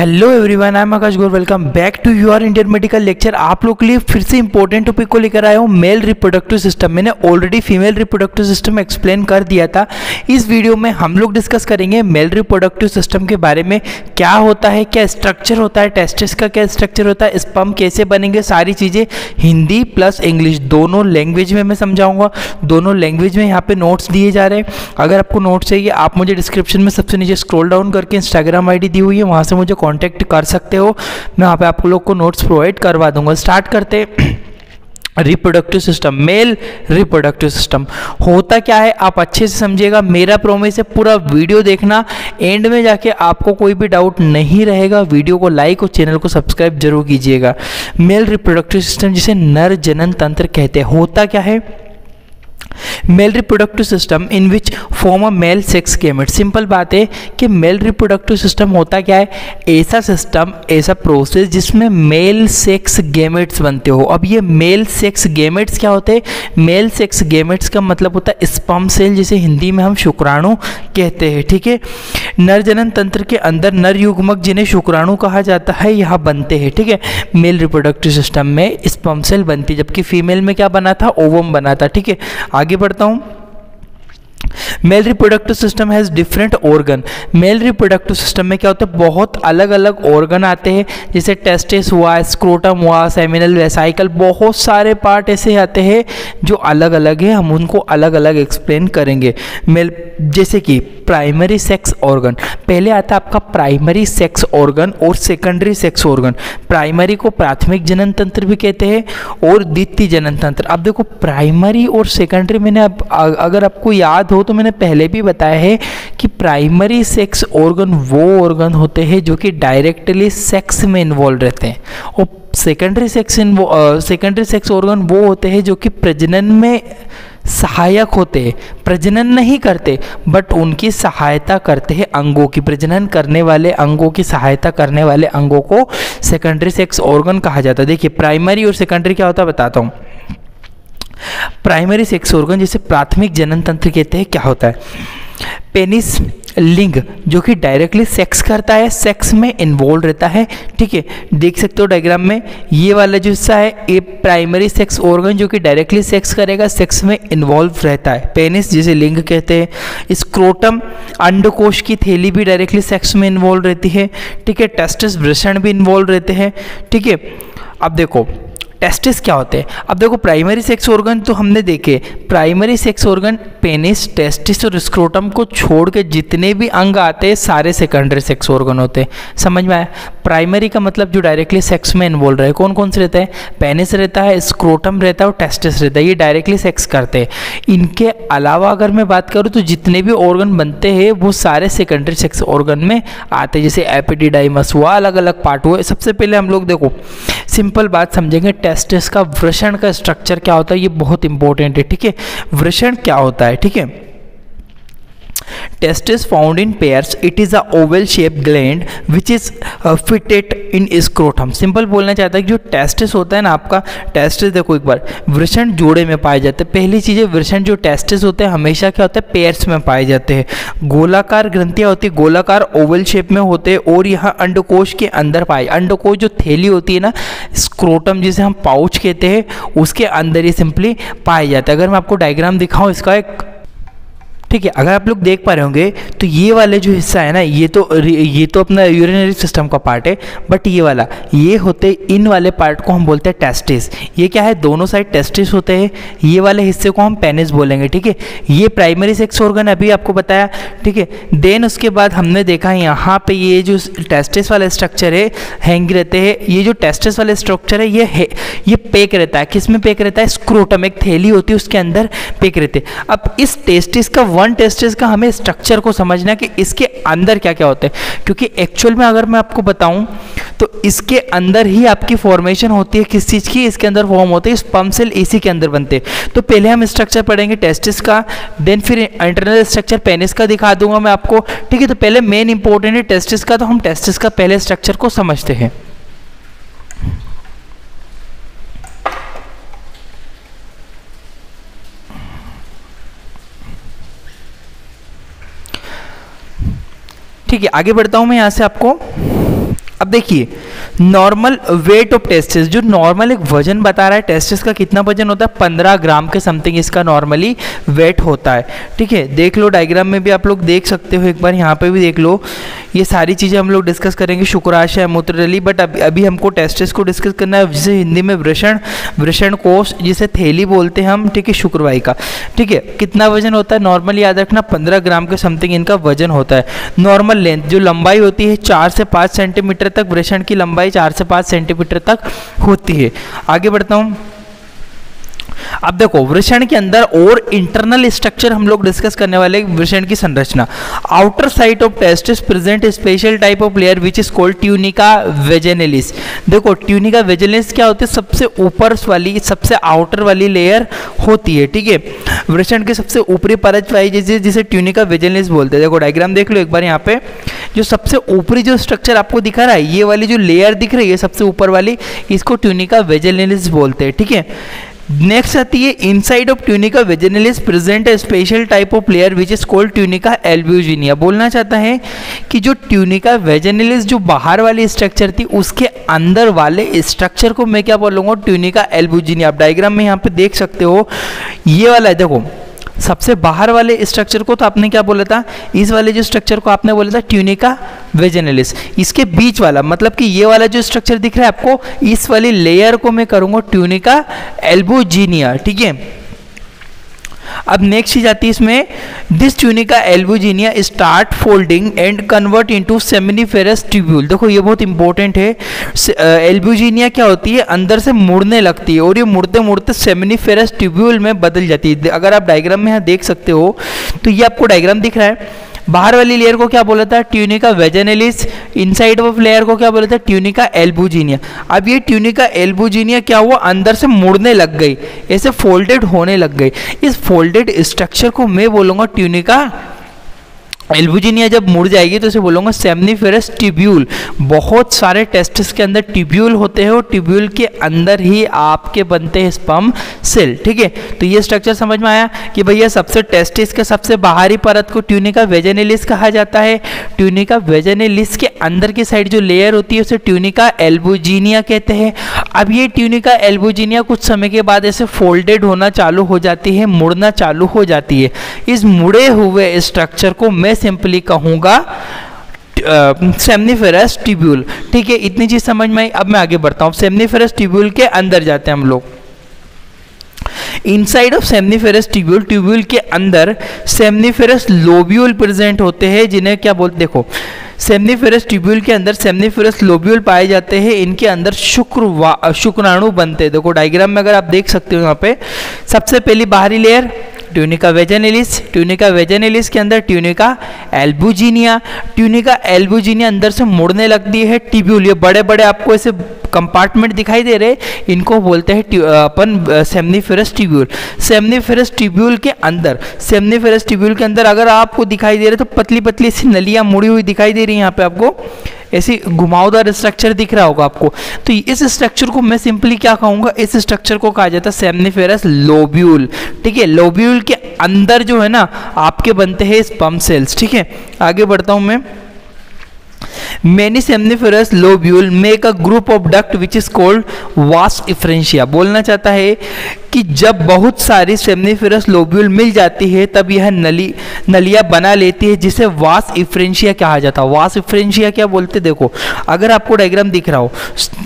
Hello everyone I am Akash Gore welcome back to your Indian medical lecture आप लोग के लिए फिर से इंपॉर्टेंट टॉपिक को लेकर आया हूँ मेल रिप्रोडक्टिव सिस्टम मैंने already female reproductive system explain कर दिया था। इस वीडियो में हम लोग डिस्कस करेंगे मेल रिप्रोडक्टिव सिस्टम के बारे में। क्या होता है, क्या स्ट्रक्चर होता है टेस्टिस का क्या स्ट्रक्चर होता है स्पम कैसे बनेंगे, सारी चीज़ें हिंदी प्लस इंग्लिश दोनों लैंग्वेज में मैं समझाऊँगा। दोनों लैंग्वेज में यहाँ पे नोट्स दिए जा रहे हैं। अगर आपको नोट्स चाहिए, आप मुझे डिस्क्रिप्शन में सबसे नीचे स्क्रॉल डाउन करके इंस्टाग्राम आईडी दी हुई है, वहाँ से मुझे कांटेक्ट कर सकते हो। मैं वहाँ पे आप लोग को नोट्स प्रोवाइड करवा दूँगा। स्टार्ट करते reproductive system male reproductive system होता क्या है? आप अच्छे से समझिएगा। मेरा प्रोमिस है, पूरा वीडियो देखना। एंड में जाके आपको कोई भी डाउट नहीं रहेगा। वीडियो को लाइक और चैनल को सब्सक्राइब ज़रूर कीजिएगा। मेल रिप्रोडक्टिव सिस्टम जिसे नर जनन तंत्र कहते हैं। होता क्या है? Male reproductive system in which form a male sex gamete simple बात है कि मेल रिप्रोडक्टिव सिस्टम होता क्या है? ऐसा सिस्टम ऐसा प्रोसेस जिसमें मेल सेक्स गेमेट्स बनते हो। अब ये मेल सेक्स गेमेट्स क्या होते हैं? मेल सेक्स गेमेट्स का मतलब होता है स्पम सेल जिसे हिंदी में हम शुक्राणु कहते हैं, ठीक है? नर जनन तंत्र के अंदर नर युग्मक जिन्हें शुक्राणु कहा जाता है, यह बनते हैं, ठीक है? मेल रिप्रोडक्टिव सिस्टम में स्पम सेल बनती है, जबकि फीमेल में क्या बना था? ओवम बना था, ठीक है? आगे बढ़ता हूँ। Male reproductive system has different organ male reproductive system में क्या होता है? बहुत अलग अलग ऑर्गन आते हैं, जैसे टेस्टिस हुआ स्क्रोटम हुआ सेमिनल वेसाइकल बहुत सारे पार्ट ऐसे आते हैं जो अलग अलग है, हम उनको अलग अलग एक्सप्लेन करेंगे। मेल जैसे कि प्राइमरी सेक्स ऑर्गन पहले आता है आपका प्राइमरी सेक्स ऑर्गन और सेकेंडरी सेक्स ऑर्गन प्राइमरी को प्राथमिक जनन तंत्र भी कहते हैं और द्वितीय जनन तंत्र अब देखो प्राइमरी और सेकेंडरी मैंने अब अगर आपको याद हो तो मैंने पहले भी बताया है कि प्राइमरी सेक्स ऑर्गन वो ऑर्गन होते हैं जो कि डायरेक्टली सेक्स में इन्वॉल्व रहते हैं। और secondary sex secondary sex organ वो होते हैं जो कि प्रजनन में सहायक होते हैं। प्रजनन नहीं करते बट उनकी सहायता करते हैं अंगों की। प्रजनन करने वाले अंगों की सहायता करने वाले अंगों को सेकेंडरी सेक्स ऑर्गन कहा जाता है। देखिए प्राइमरी और सेकेंडरी क्या होता है बताता हूँ। प्राइमरी सेक्स ऑर्गन जिसे प्राथमिक जनन तंत्र कहते हैं, क्या होता है? पेनिस लिंग, जो कि डायरेक्टली सेक्स करता है सेक्स में इन्वॉल्व रहता है, ठीक है? देख सकते हो डायग्राम में, ये वाला जो हिस्सा है, ये प्राइमरी सेक्स ऑर्गन जो कि डायरेक्टली सेक्स करेगा सेक्स में इन्वॉल्व रहता है। पेनिस जिसे लिंग कहते हैं स्क्रोटम अंडकोश की थैली भी डायरेक्टली सेक्स में इन्वॉल्व रहती है, ठीक है? टेस्टिस वृषण भी इन्वॉल्व रहते हैं, ठीक है? अब देखो टेस्टिस क्या होते हैं? अब देखो प्राइमरी सेक्स ऑर्गन तो हमने देखे। Primary sex organ penis testis और स्क्रोटम को छोड़ के जितने भी अंग आते हैं, सारे सेकेंडरी सेक्स ऑर्गन होते हैं। समझ में आया? प्राइमरी का मतलब जो डायरेक्टली सेक्स में इन्वॉल्व रहे कौन कौन से रहते हैं? पेनिस रहता है स्क्रोटम रहता है और टेस्टिस रहता है। ये डायरेक्टली सेक्स करते हैं। इनके अलावा अगर मैं बात करूँ तो जितने भी ऑर्गन बनते हैं, वो सारे सेकेंडरी सेक्स ऑर्गन में आते हैं। जैसे एपिडिडाइमस हुआ अलग अलग पार्ट हुए। सबसे पहले हम लोग देखो सिंपल बात समझेंगे, टेस्टिस का, वृषण का स्ट्रक्चर क्या होता है, ये बहुत इंपॉर्टेंट है, ठीक है? वृषण क्या होता है, ठीक है? Testis found in pairs. It is a oval shaped gland which is uh, fitted in scrotum. Simple बोलना चाहता है कि जो टेस्टिस होता है ना आपका टेस्टिस देखो एक बार। वृषण जोड़े में पाए जाते हैं। पहली चीज़ है वृषण जो टेस्टिस होते हैं हमेशा क्या होता है? पेयर्स में पाए जाते हैं। गोलाकार ग्रंथियाँ होती है गोलाकार ओवल शेप में होते हैं और यहाँ अंडकोश के अंदर पाए। अंडकोश जो थैली होती है ना स्क्रोटम जिसे हम पाउच कहते हैं उसके अंदर ही सिंपली पाए जाते हैं। अगर मैं आपको डायग्राम दिखाऊँ इसका एक ठीक है, अगर आप लोग देख पा रहे होंगे तो ये वाले जो हिस्सा है ना, ये तो ये तो अपना यूरिनरी सिस्टम का पार्ट है बट ये वाला, ये होते, इन वाले पार्ट को हम बोलते हैं टेस्टिस ये क्या है? दोनों साइड टेस्टिस होते हैं. ये वाले हिस्से को हम पेनिस बोलेंगे, ठीक है? ये प्राइमरी सेक्स ऑर्गन अभी आपको बताया, ठीक है? देन उसके बाद हमने देखा, यहाँ पे ये जो टेस्टिस वाला स्ट्रक्चर है हैंग रहते हैं. ये जो टेस्टिस वाला स्ट्रक्चर है, ये है, ये पेक रहता है. किसमें पेक रहता है? स्क्रोटम एक थैली होती है, उसके अंदर पेक रहते अब इस टेस्टिस का वन टेस्टिस का हमें स्ट्रक्चर को समझना कि इसके अंदर क्या क्या होते हैं। क्योंकि एक्चुअल में अगर मैं आपको बताऊँ तो इसके अंदर ही आपकी फॉर्मेशन होती है, किस चीज़ की? इसके अंदर फॉर्म होते हैं स्पम सेल इसी के अंदर बनते हैं। तो पहले हम स्ट्रक्चर पढ़ेंगे टेस्टिस का देन फिर इंटरनल स्ट्रक्चर पेनिस का दिखा दूँगा मैं आपको। ठीक है तो पहले मेन इंपॉर्टेंट है टेस्टिस का तो हम टेस्टिस का पहले स्ट्रक्चर को समझते हैं। ठीक है आगे बढ़ता हूँ मैं यहाँ से आपको। अब देखिए नॉर्मल वेट ऑफ़ टेस्टिस जो नॉर्मल एक वज़न बता रहा है टेस्टिस का कितना वज़न होता है? पंद्रह ग्राम के समथिंग इसका नॉर्मली वेट होता है। ठीक है, देख लो डायग्राम में भी आप लोग देख सकते हो, एक बार यहाँ पे भी देख लो। ये सारी चीज़ें हम लोग डिस्कस करेंगे, शुक्राशय मूत्रली बट अभी अभी हमको टेस्टिस को डिस्कस करना है, जिसे हिंदी में वृषण वृषण कोष जिसे थैली बोलते हैं हम, ठीक है, शुक्रवाई का। ठीक है, कितना वज़न होता है? नॉर्मल याद रखना, पंद्रह ग्राम के समथिंग इनका वज़न होता है। नॉर्मल लेंथ जो लंबाई होती है, चार से पाँच सेंटीमीटर तक वृषण की लंबाई चार से पाँच सेंटीमीटर तक होती है। आगे बढ़ता हूँ। अब देखो, वृषण के अंदर और इंटरनल स्ट्रक्चर हम लोग डिस्कस करने वाले वृषण की संरचना। Outer side of testis present special type of layer which is called tunica vaginalis देखो ट्यूनिका वेजेनेलिस क्या होती है? सबसे ऊपर वाली, सबसे आउटर वाली लेयर होती है, ठीक है? वृषण के सबसे ऊपरी परत पाई जिसे जिसे ट्यूनिका वेजेनेलिस बोलते हैं। देखो डायग्राम देख लो एक बार यहाँ पे। जो सबसे ऊपरी जो स्ट्रक्चर आपको दिखा रहा है, ये वाली जो लेयर दिख रही है सबसे ऊपर वाली, इसको ट्यूनिका वेजेनेलिस बोलते हैं, ठीक है? नेक्स्ट आती है inside of tunica vaginalis present a special type of layer which is called tunica albuginea बोलना चाहता है कि जो ट्यूनिका वेजेनलिस जो बाहर वाली स्ट्रक्चर थी, उसके अंदर वाले स्ट्रक्चर को मैं क्या बोलूँगा? ट्यूनिका एल्ब्यूजिनिया आप डायग्राम में यहाँ पे देख सकते हो, ये वाला है, देखो सबसे बाहर वाले स्ट्रक्चर को तो आपने क्या बोला था? इस वाले जो स्ट्रक्चर को आपने बोला था ट्यूनिका वेजेनलिस इसके बीच वाला मतलब कि ये वाला जो स्ट्रक्चर दिख रहा है आपको, इस वाली लेयर को मैं करूँगा ट्यूनिका एल्बोजीनिया ठीक है? अब नेक्स्ट चीज़ आती है इसमें this tunica albuginea start folding and convert into seminiferous tubule देखो, ये बहुत इंपॉर्टेंट है। एल्बुजीनिया क्या होती है? अंदर से मुड़ने लगती है और ये मुड़ते मुड़ते सेमिनिफेरस ट्यूब्यूल में बदल जाती है। अगर आप डायग्राम में यहाँ देख सकते हो तो ये आपको डायग्राम दिख रहा है। बाहर वाली लेयर को क्या बोला था tunica vaginalis inside of layer को क्या बोला था ट्यूनिका एल्बुजीनिया अब ये ट्यूनिका एल्बुजीनिया क्या हुआ? अंदर से मुड़ने लग गई। ऐसे फोल्डेड होने लग गई। इस फोल्डेड स्ट्रक्चर को मैं बोलूँगा ट्यूनिका एल्बुजिनिया जब मुड़ जाएगी तो इसे बोलूँगा सेमनीफेरस ट्यूब्यूल। बहुत सारे टेस्टिस के अंदर ट्यूब्यूल होते हैं और ट्यूब्यूल के अंदर ही आपके बनते हैं स्पम सेल, ठीक है? तो ये स्ट्रक्चर समझ में आया कि भैया सबसे टेस्टिस के सबसे बाहरी परत को ट्यूनिका वेजेनेलिस कहा जाता है। ट्यूनिका वेजेनेलिस के अंदर की साइड जो लेयर होती है उसे ट्यूनिका एल्बुजीनिया कहते हैं। अब ये ट्यूनिका एल्बुजीनिया कुछ समय के बाद ऐसे फोल्डेड होना चालू हो जाती है, मुड़ना चालू हो जाती है। इस मुड़े हुए स्ट्रक्चर को मैं सिंपली कहूँगा सेमनीफेरस ट्यूब्यूल ठीक है, इतनी चीज़ समझ में आई? अब मैं आगे बढ़ता हूँ। सेमनीफेरस ट्यूब्यूल के अंदर जाते हैं हम लोग। Inside of seminiferous tubule tubule के अंदर सेमनीफेरस लोब्यूल प्रेजेंट होते हैं, जिन्हें क्या बोलते देखो, सेमनीफेरस ट्यूब्यूल के अंदर सेमनीफेरस लोब्यूल पाए जाते हैं, इनके अंदर शुक्र शुक्राणु बनते हैं। देखो, डायग्राम में अगर आप देख सकते हो यहाँ पे, सबसे पहली बाहरी layer tunica vaginalis tunica vaginalis के अंदर ट्यूनिका एल्बुजीनिया ट्यूनिका एल्बुजीनिया अंदर से मुड़ने लगती है टिब्यूल ये बड़े बड़े आपको ऐसे कंपार्टमेंट दिखाई दे रहे इनको बोलते हैं अपन सेमनीफेरस ट्यूब्यूल सेमनीफेरस ट्यूब्यूल के अंदर सेमनीफेरस ट्यूब्यूल के अंदर अगर आपको दिखाई दे रहे तो पतली पतली सी नलियाँ मुड़ी हुई दिखाई दे रही है यहाँ पे आपको। ऐसी घुमावदार स्ट्रक्चर दिख रहा होगा आपको। तो इस स्ट्रक्चर को मैं सिंपली क्या कहूँगा? इस स्ट्रक्चर को कहा जाता है सेमनीफेरस लोब्यूल ठीक है? लोब्यूल के अंदर जो है ना, आपके बनते हैं स्पम सेल्स ठीक है? आगे बढ़ता हूँ मैं। Many semniferous lobule make a group of duct which is called vas efferentia. बोलना चाहता है कि जब बहुत सारी सेमनीफेरस लोब्यूल मिल जाती है, तब यह नली, नलिया बना लेती है, जिसे वास इफ्रेंशिया कहा जाता है। वास इफ्रेंशिया क्या बोलते देखो, अगर आपको डायग्राम दिख रहा हो,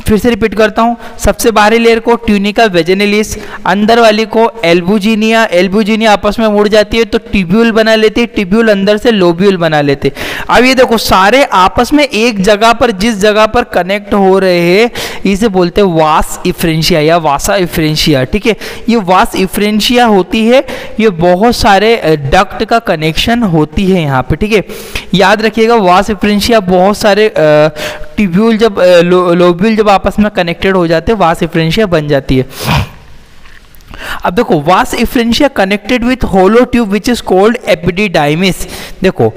फिर से रिपीट करता हूँ। सबसे बाहरी लेयर को ट्यूनिका वेजेनेलिस अंदर वाली को एल्बुजीनिया एल्बुजीनिया आपस में मुड़ जाती है तो टिब्यूल बना लेती है टिब्यूल अंदर से लोब्यूल बना लेते अब ये देखो, सारे आपस में एक जगह पर, जिस जगह पर कनेक्ट हो रहे हैं, इसे बोलते हैं वास इफ्रेंशिया या वासा इफ्रेंशिया, ठीक है? ये वास इफ्रेंशिया होती है, ये बहुत सारे डक्ट का कनेक्शन होती है यहाँ पे, ठीक है? याद रखिएगा, वास इफ्रेंशिया बहुत सारे ट्यूब्यूल जब लोब्यूल जब आपस में कनेक्टेड हो जाते हैं, वास इफ्रेंशिया बन जाती है। अब देखो, vas efferentia connected with hollow tube which is called epididymis देखो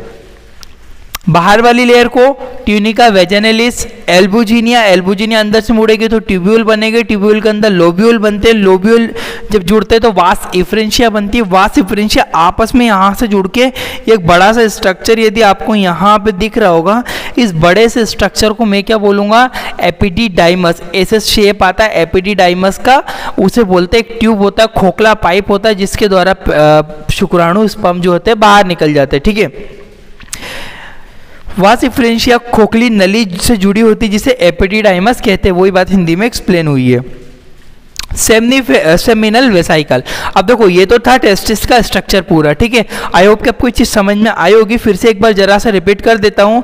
बाहर वाली लेयर को ट्यूनिका वेजेनेलिस एल्बुजीनिया एल्बुजिनिया अंदर से मुड़ेगी तो ट्यूब्यूल बनेगी ट्यूब्यूल के अंदर लोब्यूल बनते हैं लोब्यूल जब जुड़ते हैं तो वास इफ्रेंशिया बनती है, वास इफ्रेंशिया आपस में यहाँ से जुड़ के एक बड़ा सा स्ट्रक्चर यदि आपको यहाँ पे दिख रहा होगा, इस बड़े से स्ट्रक्चर को मैं क्या बोलूँगा? एपिडीडाइमस ऐसे शेप आता है एपिडीडाइमस का, उसे बोलते एक ट्यूब होता है, खोखला पाइप होता है, जिसके द्वारा शुक्राणु स्पम जो होते हैं बाहर निकल जाते हैं, ठीक है? वासिफ्रेंशिया खोखली नली से जुड़ी होती है, जिसे एपिडिडाइमस कहते हैं। वही बात हिंदी में एक्सप्लेन हुई है। Semen seminal vesicle. अब देखो, ये तो था टेस्टिस का स्ट्रक्चर पूरा, ठीक है? आई होप कि आपको चीज़ समझ में आई होगी। फिर से एक बार जरा सा रिपीट कर देता हूँ।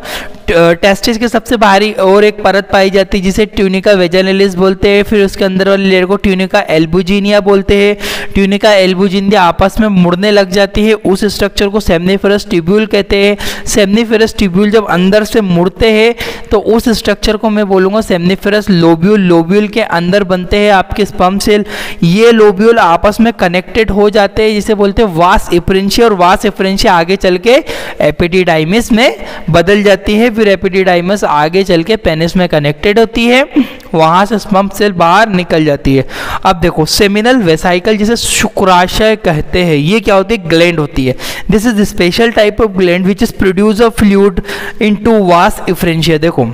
टेस्टिस के सबसे बाहरी और एक परत पाई जाती है, जिसे ट्यूनिका वेजेनलिस बोलते हैं। फिर उसके अंदर वाली लेयर को ट्यूनिका एल्बुजीनिया बोलते हैं। ट्यूनिका एल्बुजिनिया आपस में मुड़ने लग जाती है। उस स्ट्रक्चर को सेमनीफेरस ट्यूब्यूल कहते हैं। सेमनीफेरस ट्यूब्यूल जब अंदर से मुड़ते हैं तो उस स्ट्रक्चर को मैं बोलूँगा सेमनीफेरस लोब्यूल लोब्यूल के अंदर बनते हैं आपके स्पम सेल ये लोब्यूल आपस में कनेक्टेड हो जाते हैं, जिसे बोलते हैं वास इफ्रेंशिया और वास इफ्रेंशिया आगे चल के एपिडिडाइमिस में बदल जाती है। फिर एपिडिडाइमस आगे चल के पेनिस में कनेक्टेड होती है। वहाँ से स्पम्प सेल बाहर निकल जाती है। अब देखो सेमिनल वेसाइकल जिसे शुक्राशय कहते हैं, ये क्या होती है? ग्लैंड होती है। This is special type of gland which is produce a fluid into vas efferentia देखो,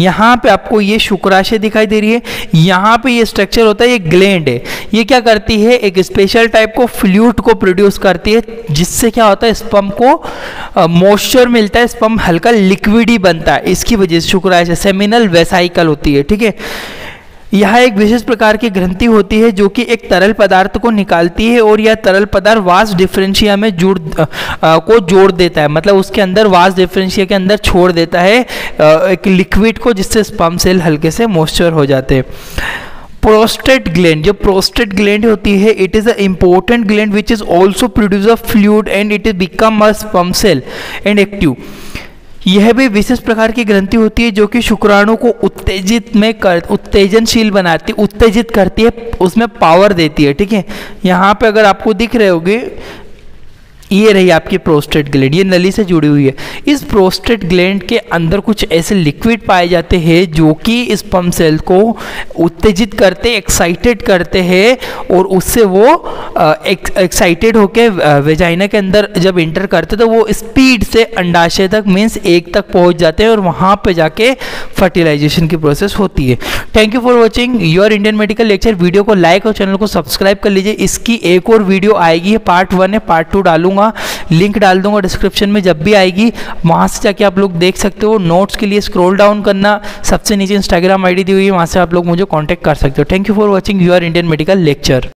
यहाँ पे आपको ये शुक्राशय दिखाई दे रही है। यहाँ पे ये स्ट्रक्चर होता है, ये ग्लैंड है। ये क्या करती है? एक स्पेशल टाइप को फ्लूट को प्रोड्यूस करती है जिससे क्या होता है स्पम को मॉइस्चर मिलता है स्पम हल्का लिक्विड ही बनता है। इसकी वजह से शुक्राशय सेमिनल वेसाइकल होती है ठीक है? यह एक विशेष प्रकार की ग्रंथि होती है जो कि एक तरल पदार्थ को निकालती है और यह तरल पदार्थ वास डिफरेंशिया में जुड़ आ, को जोड़ देता है। मतलब उसके अंदर वास डिफरेंशिया के अंदर छोड़ देता है आ, एक लिक्विड को जिससे स्पम सेल हल्के से मॉइस्चर हो जाते हैं। प्रोस्टेट ग्लैंड जो प्रोस्टेट ग्लैंड होती है it is a important gland which is also produce a fluid and it is become a sperm cell and active यह भी विशेष प्रकार की ग्रंथि होती है जो कि शुक्राणु को उत्तेजित में कर, उत्तेजनशील बनाती, उत्तेजित करती है, उसमें पावर देती है, ठीक है? यहाँ पे अगर आपको दिख रहे होगे ये रही आपकी प्रोस्टेट ग्लैंड ये नली से जुड़ी हुई है। इस प्रोस्टेट ग्लैंड के अंदर कुछ ऐसे लिक्विड पाए जाते हैं जो कि इस पम्प सेल को उत्तेजित करते एक्साइटेड करते हैं और उससे वो एक्साइटेड होकर वेजाइना के अंदर जब इंटर करते तो वो स्पीड से अंडाशय तक मीन्स एक तक पहुँच जाते हैं और वहाँ पे जाके फर्टिलाइजेशन की प्रोसेस होती है। Thank you for watching your Indian medical lecture video को लाइक और चैनल को सब्सक्राइब कर लीजिए। इसकी एक और वीडियो आएगी पार्ट वन है पार्ट टू डालूँगा। दूँगा लिंक डाल दूँगा डिस्क्रिप्शन में जब भी आएगी, वहाँ से जाके आप लोग देख सकते हो। नोट्स के लिए स्क्रोल डाउन करना। सबसे नीचे इंस्टाग्राम आईडी दी हुई है, वहाँ से आप लोग मुझे कॉन्टैक्ट कर सकते हो। Thank you for watching your Indian medical lecture